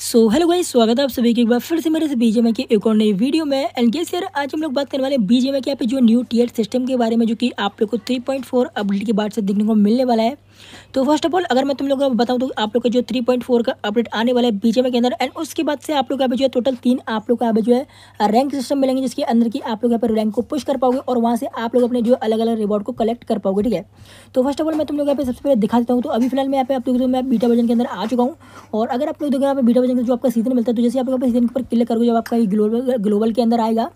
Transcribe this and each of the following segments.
So hello guys स्वागत है आप सभी के एक बार फिर से मेरे से बीजेएमआई की एक और नई वीडियो में। एंड गेस यार, आज हम लोग बात करने वाले हैं के यहाँ पे जो न्यू टीयर सिस्टम के बारे में, जो कि आप लोग को 3.4 अपडेट के बाद से देखने को मिलने वाला है। तो फ़र्स्ट ऑफ़ ऑल अगर मैं तुम लोगों को बताऊँ तो आप लोग का जो 3.4 का अपडेट आने वाला है बीजेएमआई के अंदर एंड उसके बाद से आप लोग यहाँ पे जो है टोटल तीन आप लोग का यहाँ पे जो है रैंक सिस्टम मिलेंगे, जिसके अंदर की आप लोग यहाँ पर रैंक को पुश कर पाओगे और वहाँ से आप लोग अपने जो अलग अलग रिवॉर्ड को कलेक्ट कर पाओगे, ठीक है? तो फ़र्स्ट ऑफ़ ऑल मैं तुम लोग यहाँ पे सबसे पहले दिखा देता हूँ। तो अभी फ़िलहाल मैं यहाँ पे आप लोग मैं बीटा वर्जन के अंदर आ चुका हूँ। और अगर आप लोग देखो यहाँ पे बीटा का जो आपका सीज़न मिलता है तो जैसे आप लोग सीज़न के ऊपर क्लिक करोगे, जब आपका ग्लोबल ग्लोबल के अंदर आएगा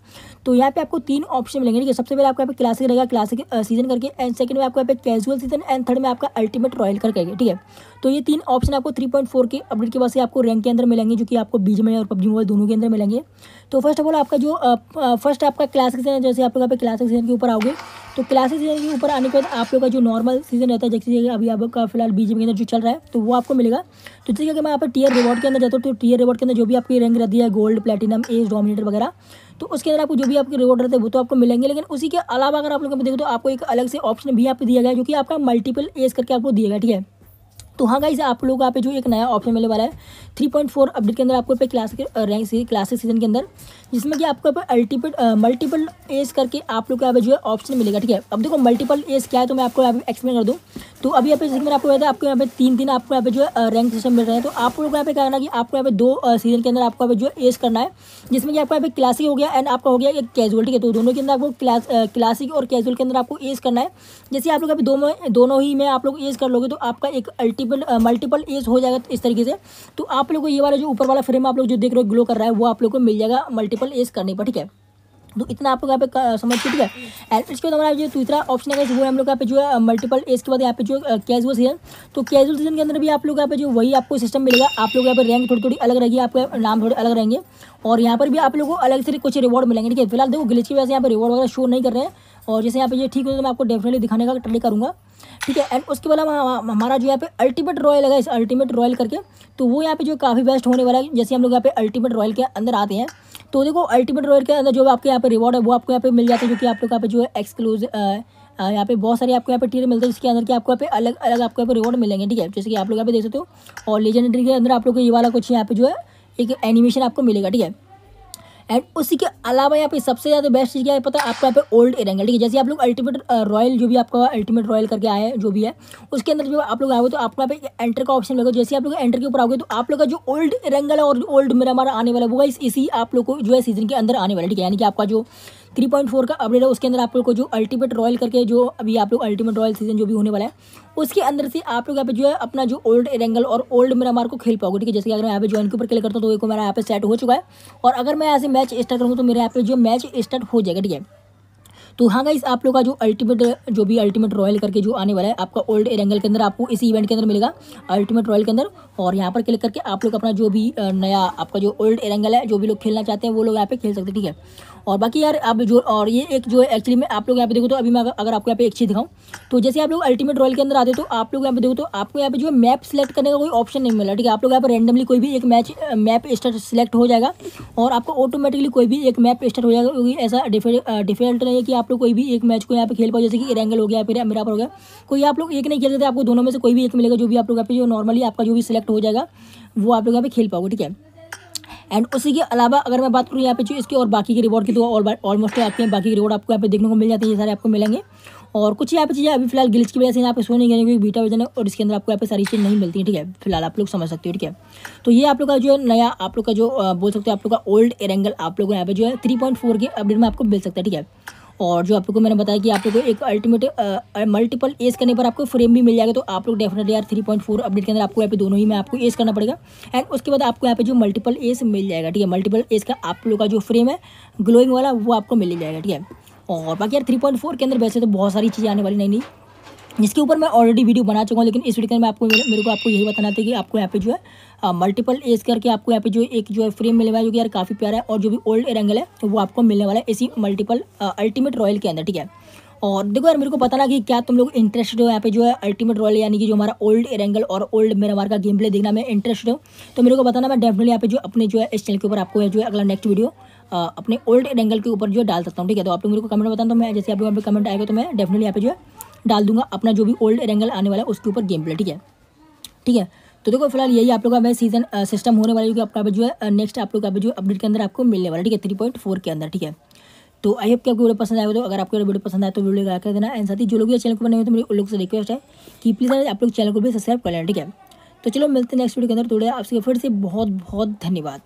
तो यहाँ पे आपको तीन ऑप्शन मिलेंगे, ठीक है? सबसे पहले आपको यहाँ पे क्लासिक रहेगा क्लासिक सीज़न करके एंड सेकंड में आपको यहाँ पे कैजुअल सीज़न एंड थर्ड में आपका अल्टीमेट रॉयल करके ठीक है? तो ये तीन ऑप्शन आपको 3.4 के अपडेट के बाद से आपको रैंक के अंदर मिलेंगे, जो कि आपको बीज में और पबजी मोबाइल दोनों के अंदर मिलेंगे। तो फ़र्स्ट ऑफ़ ऑल आपका जो फ़र्स्ट आपका क्लासिक सीज़न जैसे आप यहाँ पे क्लासिक सीज़न के ऊपर आओगे तो क्लासेस के ऊपर आने के बाद आप लोग का जो नॉर्मल सीज़न रहता है, जैसे अभी आपका फ़िलहाल बीजेपी के अंदर जो चल रहा है तो वो आपको मिलेगा। तो जैसे कि मैं यहाँ पर टीयर रिवॉर्ड के अंदर जाता हूँ तो टीयर रिवॉर्ड के अंदर जो भी आपकी रैंक रहती है गोल्ड प्लेटिनम एज डोमिनेटर वगैरह तो उसके अंदर आपको जो भी आपके रिवॉर्ड रहते हैं, वो तो आपको मिलेंगे। लेकिन उसी के अलावा अगर आप लोग देखो तो आपको एक अलग से ऑप्शन भी आपको दिया गया जो कि आपका मल्टीपल एज करके आपको दिया गया ठीक है? तो हाँ गाइज़ आप लोग यहाँ पे जो एक नया ऑप्शन मिलने वाला है 3.4 अपडेट के अंदर आपको पे क्लासिक रैंक क्लासिक सीज़न के अंदर जिसमें कि आपको यहाँ पे अल्टीपल मल्टीपल एज करके आप लोग को यहाँ पे जो है ऑप्शन मिलेगा ठीक है अब देखो मल्टीपल एज क्या है तो मैं आपको यहाँ पे एक्सप्लेन कर दूँ तो अभी यहाँ पे जैसे मैंने आपको बताया आपको यहाँ पे तीन दिन आपको यहाँ पे जो है रैंक सिस्टम मिल रहा है तो आप लोग यहाँ पे करना कि आपको यहाँ पे दो सीज़न के अंदर आपको यहाँ जो है एज करना है जिसमें कि आपको यहाँ पे क्लासिक हो गया एंड आपका हो गया एक कैजुअल ठीक है तो दोनों के अंदर आपको क्लास क्लासिक और कैजुअल के अंदर आपको एज करना है जैसे आप लोग अभी दोनों दोनों ही में आप लोग एज कर लोगे तो आपका एक अल्टीपल मल्टीपल मल्टीपल एज हो जाएगा इस तरीके से। तो आप लोग को ये वाला जो ऊपर वाला फ्रेम आप लोग जो देख रहे हो ग्लो कर रहा है, वो आप लोग को मिल जाएगा मल्टीपल एज करने पर, ठीक है? तो इतना आप लोग यहाँ पे समझ ठीक है एंड इसके बाद हमारा जो तीसरा ऑप्शन है वो हम लोग यहाँ पे जो है मल्टीपल एज के बाद यहाँ पे जो कैजुअल सीज़न तो कैजुअल सीज़न के अंदर भी आप लोग यहाँ पे जो वही आपको सिस्टम मिलेगा आप लोग यहाँ पे रैंक थोड़ी थोड़ी अलग रहेगी आपके नाम थोड़े अलग रहेंगे और यहाँ पर भी आप लोगों को अलग से कुछ रिवॉर्ड मिलेंगे ठीक है फ़िलहाल देखो ग्लिच की वजह से यहाँ पर रिवॉर्ड वगैरह शो नहीं कर रहे हैं और जैसे यहाँ पे ये ठीक हो तो मैं आपको डेफिनेटली दिखाने का ट्राई करूँगा ठीक है एंड उसके बाद हमारा जो यहाँ पे अल्टीमेट रॉयल है इस अल्टीमेट रॉयल करके तो वो यहाँ पे जो काफ़ी बेस्ट होने वाला है जैसे हम लोग यहाँ पे अल्टीमेट रॉयल के अंदर आते हैं तो देखो अल्टीमेट रॉयल के अंदर जो आपके यहाँ पे रिवॉर्ड है, वो आपको यहाँ पे मिल जाते हैं जो कि आप लोग यहाँ पे जो है एक्सक्लूसिव यहाँ पे बहुत सारे आपको यहाँ पे टीयर मिलते हैं, जिसके अंदर के आपको यहाँ पे अलग अलग आपको यहाँ पे रिवॉर्ड मिलेंगे, ठीक है? जैसे कि आप लोग यहाँ पे देख सकते हो, और लेजेंडरी के अंदर आप लोग को ये वाला कुछ यहाँ पे जो है, एक एनिमेशन आपको मिलेगा, ठीक है? एंड उसी के अलावा यहाँ पे सबसे ज़्यादा बेस्ट चीज़ क्या है पता है? आपको यहाँ पे ओल्ड एरेंगल ठीक है जैसे आप लोग अल्टीमेट रॉयल जो भी आपका अल्टीमेट रॉयल करके आए हैं, जो भी है, उसके अंदर जो आप लोग आए तो आपको यहाँ पे एंटर का ऑप्शन मिलेगा जैसे आप लोग एंटर के ऊपर आओगे तो आप लोग का जो ओल्ड एरेंगल है और ओल्ड मेरा हमारा आने वाला है, वो इसी आप लोग को जो है सीज़न के अंदर आने वाला ठीक है? यानी कि आपका जो थ्री पॉइंट फोर का अपडेट है, उसके अंदर आप लोग को जो अल्टीमेट रॉयल करके जो अभी आप लोग अल्टीमेट रॉयल सीज़न जो भी होने वाला है, उसके अंदर से आप लोग यहाँ पे जो है अपना जो ओल्ड एरेंगल और ओल्ड मेरा मार को खेल पाओगे, ठीक है? जैसे कि अगर मैं यहाँ पे ज्वाइन के ऊपर क्लिक करता हूँ तो एक मेरा यहाँ पे सेट हो चुका है। और अगर मैं ऐसे मैच स्टार्ट करूँ तो मेरे यहाँ पे जो मैच स्टार्ट हो जाएगा, ठीक है? तो हाँ गाइस आप लोग का जो अल्टीमेट जो भी अल्टीमेट रॉयल करके जो आने वाला है, आपका ओल्ड एरेंगल के अंदर, आपको इसी इवेंट के अंदर मिलेगा। अल्टीमेट रॉयल के अंदर। और यहाँ पर क्लिक करके आप लोग अपना जो भी नया आपका जो ओल्ड एरेंगल है, जो भी लोग खेलना चाहते हैं, वो लोग यहाँ पे खेल सकते हैं, ठीक है? और बाकी यार आप जो, और ये एक जो है एक्चुअली में आप लोग यहाँ पे देखो तो अभी मैं अगर आपको यहाँ पे एक चीज़ दिखाऊँ तो जैसे आप लोग अल्टीमेट रॉयल के अंदर आते तो आप लोग यहाँ पे देखो तो आपको यहाँ पे जो मैप सेलेक्ट करने का कोई ऑप्शन नहीं मिला ठीक है? आप लोग यहाँ पर रेंडमली कोई भी एक मैच मैप स्टार्ट सेलेक्ट हो जाएगा, और आपको ऑटोमेटिकली कोई भी एक मैप स्टार्ट हो जाएगा, क्योंकि ऐसा डिफ़िकल्ट नहीं है कि आप लोग कोई भी एक मैच को यहाँ पे खेल पाओ, जैसे कि रेंगल हो गया, फिर मेरा पर हो गया। कोई आप लोग एक नहीं खेल सकते, आपको दोनों में से कोई भी एक मिलेगा, जो भी आप लोग यहाँ पे जो नॉर्मली आपका जो भी सिलेक्ट हो जाएगा, वो आप लोग यहाँ पे खेल पाओगे, ठीक है? एंड उसी के अलावा अगर मैं बात करूँ यहाँ पे जो इसके और बाकी के रिवॉर्ड की तो ऑलमोस्ट आपके बाकी के रिवॉर्ड आपको यहाँ पे देखने को मिल जाते हैं, ये सारे आपको मिलेंगे। और कुछ यहाँ पे चीज़ें अभी फ़िलहाल गिल्स की वजह से यहाँ पे सो नहीं गए क्योंकि बीटा वर्जन है और इसके अंदर आपको यहाँ पे सारी चीज़ नहीं मिलती है, ठीक है? फ़िलहाल आप लोग समझ सकते हो, ठीक है? तो ये आप लोग का जो है नया, आप लोग का जो बोल सकते हो आप लोग का ओल्ड एरेंगल आप लोग यहाँ पे जो है थ्री पॉइंट फोर के अपडेट में आपको मिल सकता है, ठीक है? और जो आप लोग को मैंने बताया कि आप लोग को एक अल्टीमेट मल्टीपल एज करने पर आपको फ्रेम भी मिल जाएगा तो आप लोग डेफिनेटली यार थ्री पॉइंट फोर अपडेट के अंदर आपको यहाँ पे दोनों ही में आपको एज करना पड़ेगा। एंड उसके बाद आपको यहाँ पे जो मल्टीपल एस मिल जाएगा, ठीक है? मल्टीपल एस का आप लोग का जो फ्रेम है ग्लोइंग वाला, वो आपको मिल जाएगा, ठीक है? और बाकी यार थ्री पॉइंट फोर के अंदर वैसे तो बहुत सारी चीज़ें आने वाली, नहीं नहीं। जिसके ऊपर मैं ऑलरेडी वीडियो बना चुका हूँ, लेकिन इस वीडियो में आपको मेरे को आपको यही बताना था कि आपको यहाँ पे जो है मल्टीपल एज करके आपको यहाँ पे जो एक जो है फ्रेम मिलने वाला है, जो कि यार काफ़ी प्यारा है और जो भी ओल्ड एरेंगल है, वो आपको मिलने वाला है इसी मल्टीपल अल्टीमेट रॉयल के अंदर, ठीक है? और देखो यार, मेरे को पता ना कि क्या तुम लोग इंटरेस्टेड हो यहाँ पे जो है अल्टीमेट रॉयल यानी कि जो हमारा ओल्ड एरेंगल और ओल्ड मेरा मार का गेम प्ले देखना मैं इंटरेस्टेड हूँ। तो मेरे को बताना, मैं डेफिनेटली यहाँ पे जो अपने जो है इस चैनल के ऊपर आपको जो है अगला नेक्स्ट वीडियो अपने ओल्ड एरेंगल के ऊपर जो डाल सकता हूँ, ठीक है? तो आप लोग मेरे को कमेंट बताना तो मैं जैसे आप लोग कमेंट आएगा तो मैं डेफिनेटली यहाँ पे जो है डाल दूँगा अपना जो भी ओल्ड एरेंगल आने वाला है, उसके ऊपर गेम प्ले ठीक है? ठीक है? तो देखो, फ़िलहाल यही आप लोग का सीज़न सिस्टम होने वाला है जो आपका जो है नेक्स्ट आप लोग का जो अपडेट के अंदर आपको मिलने वाला ठीक है? थ्री पॉइंट फोर के अंदर, ठीक है? तो आई होप कि आपको वीडियो पसंद आएगा तो अगर आपको वीडियो पसंद आए तो वीडियो लाइक कर देना। एंड साथ ही जो लोग ये चैनल को बने हुए तो मेरे उन लोग से रिक्वेस्ट है कि प्लीज़ आप लोग चैनल को भी सब्सक्राइब कर लेना, ठीक है? तो चलो, मिलते हैं नेक्स्ट वीडियो के अंदर। थोड़े आपसे फिर से बहुत बहुत धन्यवाद।